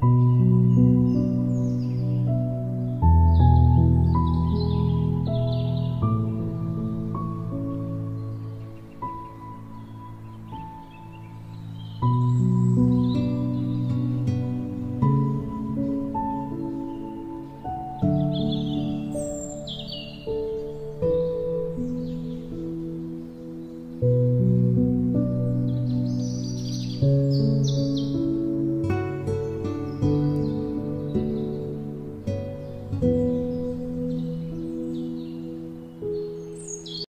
嗯。